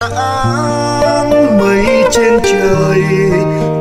áng mây trên trời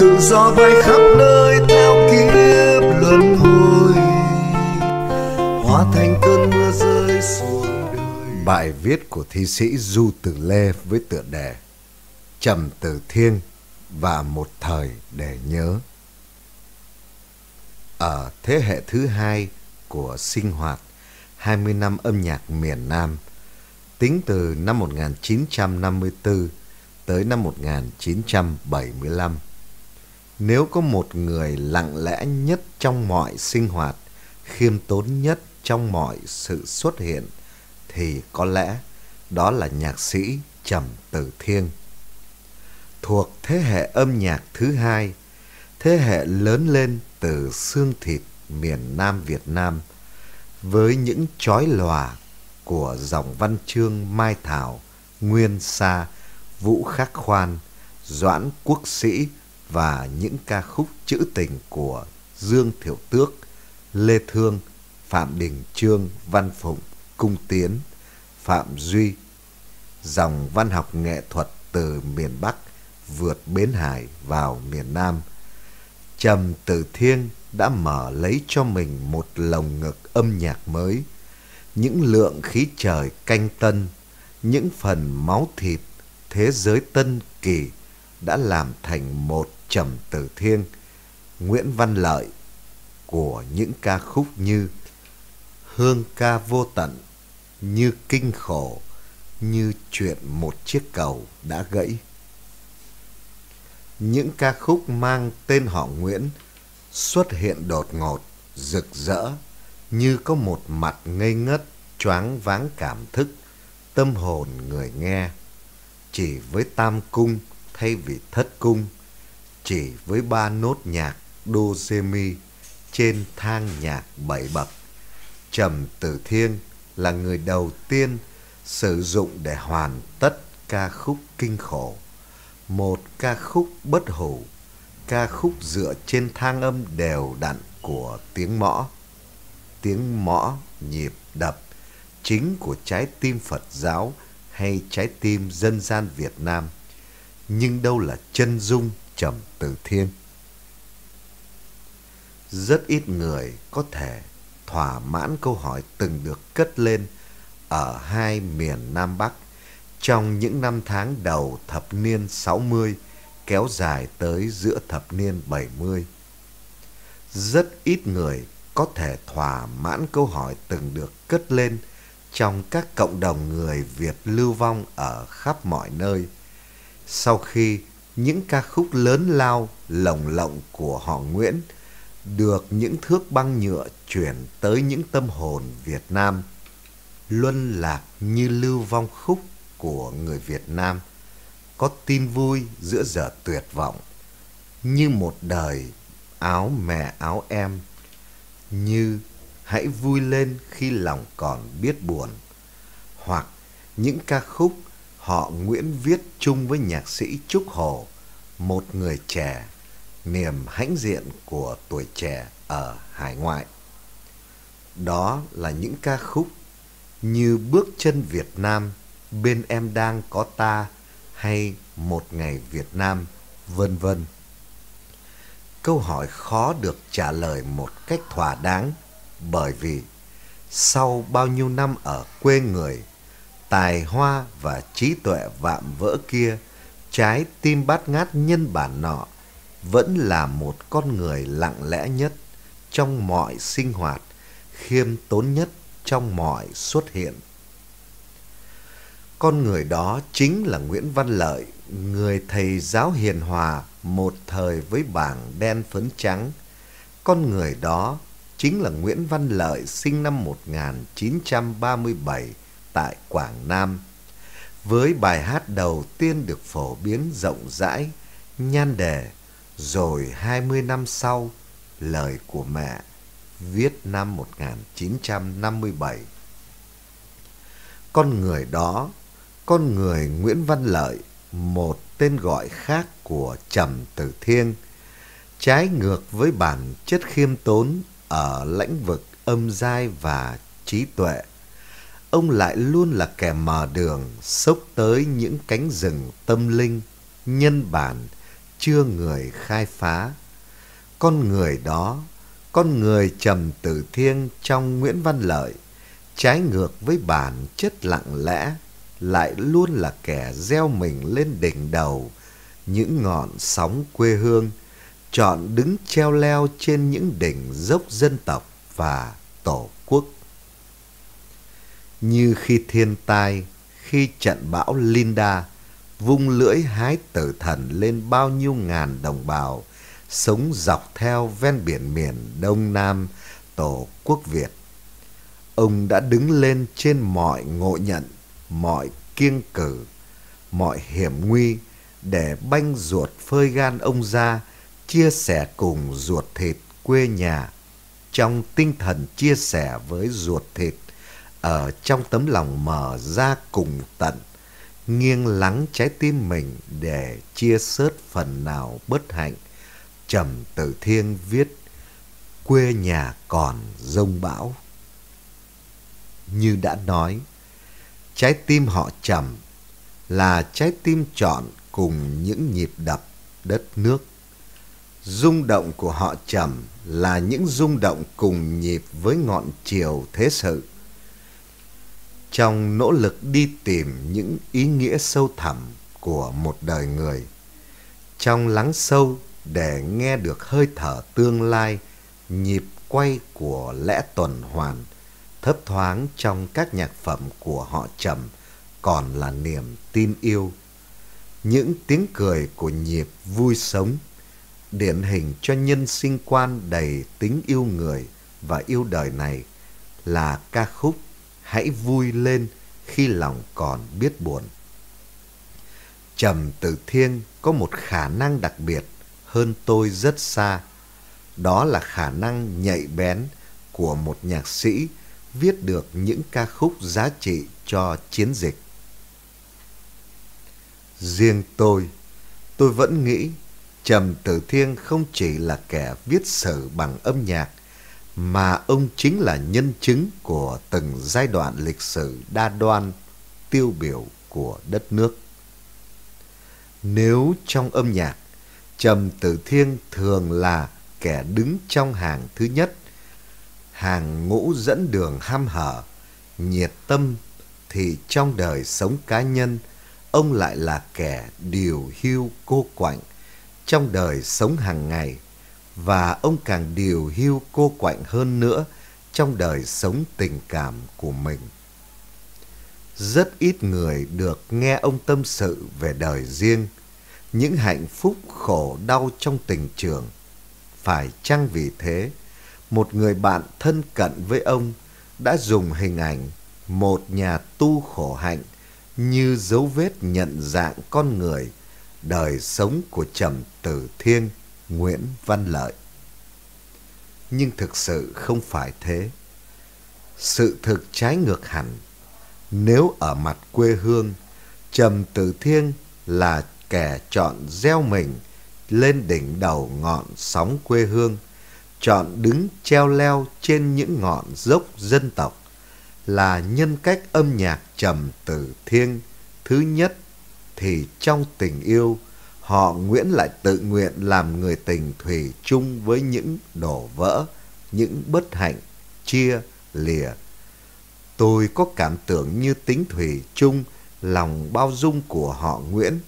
tự do bay khắp nơi theo kiếp luân hồi hóa thành cơn mưa rơi xuống đời Bài viết của thi sĩ Du Tử Lê với tựa đề Trầm Tử thiên và một thời để nhớ. Ở thế hệ thứ hai của sinh hoạt 20 năm âm nhạc miền Nam, tính từ năm 1954 tới năm 1975, nếu có một người lặng lẽ nhất trong mọi sinh hoạt, khiêm tốn nhất trong mọi sự xuất hiện, thì có lẽ đó là nhạc sĩ Trầm Tử Thiên Thuộc thế hệ âm nhạc thứ hai, thế hệ lớn lên từ xương thịt miền Nam Việt Nam với những chói lòa của dòng văn chương Mai Thảo, Nguyên Sa, Vũ Khắc Khoan, Doãn Quốc Sĩ và những ca khúc trữ tình của Dương Thiệu Tước, Lê Thương, Phạm Đình Trương, Văn Phụng, Cung Tiến, Phạm Duy, dòng văn học nghệ thuật từ miền Bắc vượt Bến Hải vào miền Nam. Trầm Tử Thiên đã mở lấy cho mình một lồng ngực âm nhạc mới, những lượng khí trời canh tân, những phần máu thịt thế giới tân kỳ đã làm thành một Trầm Tử thiêng Nguyễn Văn Lợi của những ca khúc như Hương ca vô tận, như kinh khổ, như chuyện một chiếc cầu đã gãy. Những ca khúc mang tên họ Nguyễn xuất hiện đột ngột, rực rỡ, như có một mặt ngây ngất, choáng váng cảm thức, tâm hồn người nghe. Chỉ với tam cung thay vì thất cung, chỉ với ba nốt nhạc đô rê mi trên thang nhạc bảy bậc. Trầm Tử Thiên là người đầu tiên sử dụng để hoàn tất ca khúc kinh khổ. Một ca khúc bất hủ, ca khúc dựa trên thang âm đều đặn của tiếng mõ. Tiếng mõ nhịp đập chính của trái tim Phật giáo hay trái tim dân gian Việt Nam. Nhưng đâu là chân dung Trầm từ Thiên? Rất ít người có thể thỏa mãn câu hỏi từng được cất lên ở hai miền Nam Bắc trong những năm tháng đầu thập niên 60 kéo dài tới giữa thập niên 70. Rất ít người có thể thỏa mãn câu hỏi từng được cất lên trong các cộng đồng người Việt lưu vong ở khắp mọi nơi. Sau khi những ca khúc lớn lao, lồng lộng của họ Nguyễn được những thước băng nhựa chuyển tới những tâm hồn Việt Nam, luân lạc như lưu vong khúc của người Việt Nam, có tin vui giữa giờ tuyệt vọng, như một đời áo mẹ áo em như hãy vui lên khi lòng còn biết buồn. Hoặc những ca khúc họ Nguyễn viết chung với nhạc sĩ Trúc Hồ, một người trẻ, niềm hãnh diện của tuổi trẻ ở hải ngoại. Đó là những ca khúc như bước chân Việt Nam, bên em đang có ta hay một ngày Việt Nam, vân vân câu hỏi khó được trả lời một cách thỏa đáng bởi vì sau bao nhiêu năm ở quê người tài hoa và trí tuệ vạm vỡ kia trái tim bát ngát nhân bản nọ vẫn là một con người lặng lẽ nhất trong mọi sinh hoạt khiêm tốn nhất trong mọi xuất hiện. Con người đó chính là Nguyễn Văn Lợi, người thầy giáo hiền hòa một thời với bảng đen phấn trắng. Con người đó chính là Nguyễn Văn Lợi sinh năm 1937 tại Quảng Nam. Với bài hát đầu tiên được phổ biến rộng rãi, nhan đề Rồi 20 năm sau, lời của mẹ, viết năm 1957. Con người đó con người Nguyễn Văn Lợi, một tên gọi khác của Trầm Tử Thiên, trái ngược với bản chất khiêm tốn ở lĩnh vực âm giai và trí tuệ. ông lại luôn là kẻ mở đường xốc tới những cánh rừng tâm linh nhân bản chưa người khai phá con người đó con người trầm tử thiêng trong nguyễn văn lợi trái ngược với bản chất lặng lẽ lại luôn là kẻ gieo mình lên đỉnh đầu những ngọn sóng quê hương, chọn đứng treo leo trên những đỉnh dốc dân tộc và tổ quốc. Như khi thiên tai, khi trận bão linda vung lưỡi hái tử thần lên bao nhiêu ngàn đồng bào sống dọc theo ven biển miền đông nam, tổ quốc việt, ông đã đứng lên trên mọi ngộ nhận, mọi kiêng cử, mọi hiểm nguy để banh ruột phơi gan ông ra, chia sẻ cùng ruột thịt quê nhà. Trong tinh thần chia sẻ với ruột thịt, ở trong tấm lòng mở ra cùng tận, nghiêng lắng trái tim mình để chia sớt phần nào bất hạnh. Trầm tử thiên viết, quê nhà còn rông bão. Như đã nói, trái tim họ trầm là trái tim chọn cùng những nhịp đập đất nước. Rung động của họ trầm là những rung động cùng nhịp với ngọn chiều thế sự. Trong nỗ lực đi tìm những ý nghĩa sâu thẳm của một đời người, trong lắng sâu để nghe được hơi thở tương lai, nhịp quay của lẽ tuần hoàn, thấp thoáng trong các nhạc phẩm của họ trầm còn là niềm tin yêu những tiếng cười của nhịp vui sống, điển hình cho nhân sinh quan đầy tính yêu người và yêu đời này là ca khúc hãy vui lên khi lòng còn biết buồn. Trầm tử thiên có một khả năng đặc biệt hơn tôi rất xa, đó là khả năng nhạy bén của một nhạc sĩ viết được những ca khúc giá trị cho chiến dịch riêng tôi tôi vẫn nghĩ trầm tử thiên không chỉ là kẻ viết sử bằng âm nhạc, mà ông chính là nhân chứng của từng giai đoạn lịch sử đa đoan, tiêu biểu của đất nước. Nếu trong âm nhạc, trầm tử thiên thường là kẻ đứng trong hàng thứ nhất, hàng ngũ dẫn đường ham hở, nhiệt tâm thì trong đời sống cá nhân ông lại là kẻ điều hưu cô quạnh trong đời sống hàng ngày, và ông càng điều hưu cô quạnh hơn nữa trong đời sống tình cảm của mình. Rất ít người được nghe ông tâm sự về đời riêng, những hạnh phúc khổ đau trong tình trường. Phải chăng vì thế, một người bạn thân cận với ông đã dùng hình ảnh một nhà tu khổ hạnh như dấu vết nhận dạng con người, đời sống của trầm tử thiên, nguyễn văn lợi. Nhưng thực sự không phải thế. Sự thực trái ngược hẳn. Nếu ở mặt quê hương, trầm tử thiên là kẻ chọn gieo mình lên đỉnh đầu ngọn sóng quê hương, chọn đứng treo leo trên những ngọn dốc dân tộc là nhân cách âm nhạc trầm tử thiêng thứ nhất thì trong tình yêu họ Nguyễn lại tự nguyện làm người tình thủy chung với những đổ vỡ, những bất hạnh, chia, lìa. Tôi có cảm tưởng như tính thủy chung, lòng bao dung của họ Nguyễn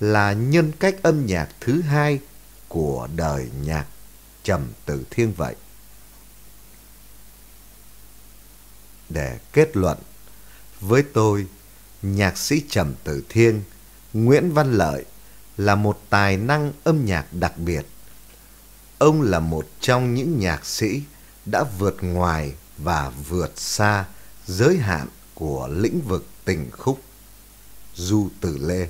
là nhân cách âm nhạc thứ hai của đời nhạc trầm tử thiên vậy. Để kết luận, với tôi, nhạc sĩ trầm tử thiên, Nguyễn Văn Lợi là một tài năng âm nhạc đặc biệt. Ông là một trong những nhạc sĩ đã vượt ngoài và vượt xa giới hạn của lĩnh vực tình khúc. Du Tử Lê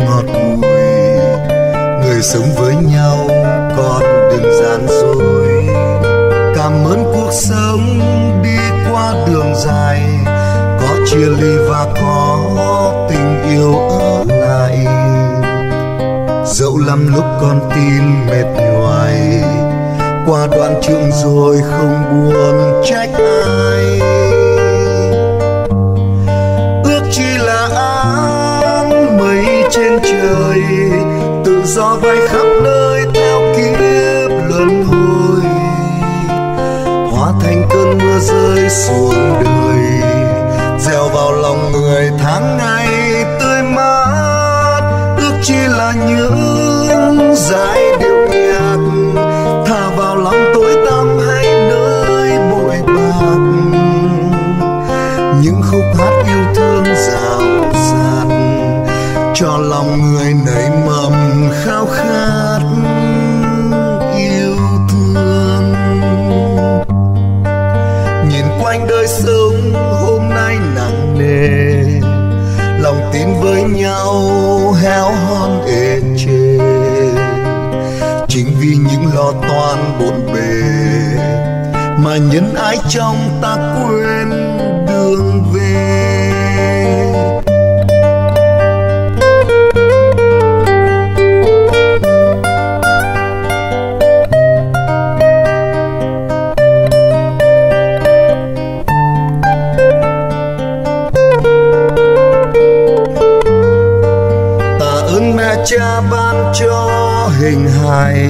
ngọt bùi người sống với nhau còn đừng gian dối. Cảm ơn cuộc sống đi qua đường dài. Có chia ly và có tình yêu ở lại. Dẫu lắm lúc con tim mệt nhoài, qua đoạn trường rồi không buồn trách ai. Trên trời, tự do bay khắp nơi theo kiếp luân hồi. Hóa thành cơn mưa rơi xuống chính vì những lo toan bộn bề mà nhân ái trong ta quên đường về. Cha ban cho hình hài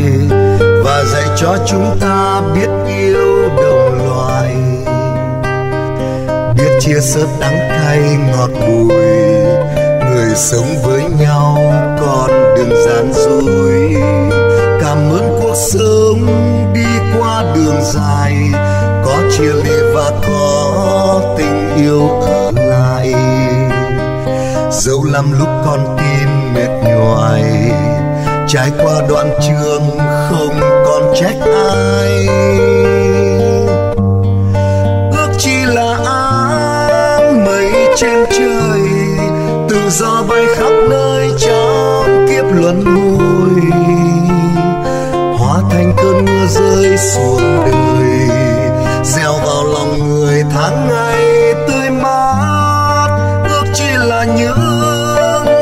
và dạy cho chúng ta biết yêu đồng loài. Biết chia sớt đắng cay ngọt bùi, người sống với nhau còn đừng gian dối. Cảm ơn cuộc sống đi qua đường dài, có chia ly và có tình yêu ở lại. Dẫu lắm lúc con tim mệt nhoài. Trải qua đoạn trường không còn trách ai. Ước chi là áng mây trên trời, tự do bay khắp nơi trong kiếp luân hồi. Hóa thành cơn mưa rơi xuống đời, gieo vào lòng người tháng ngày tươi mát. Ước chi là những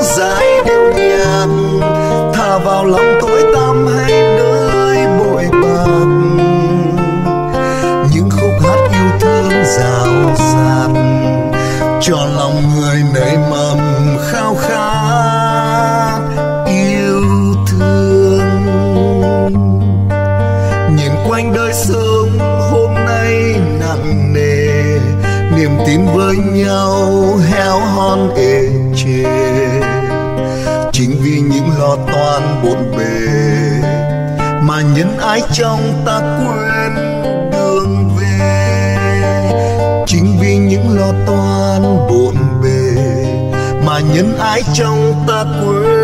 dài vào lòng tối tăm hay nơi bụi bặm. Những khúc hát yêu thương rào rạt, cho lòng người nảy mầm khao khát yêu thương. Nhìn quanh đời sống hôm nay nặng nề, niềm tin với nhau héo hon ế vì lo bộn bề. Mà nhân ái trong ta quên đường về, chính vì những lo toan bộn bề. Mà nhân ái trong ta quên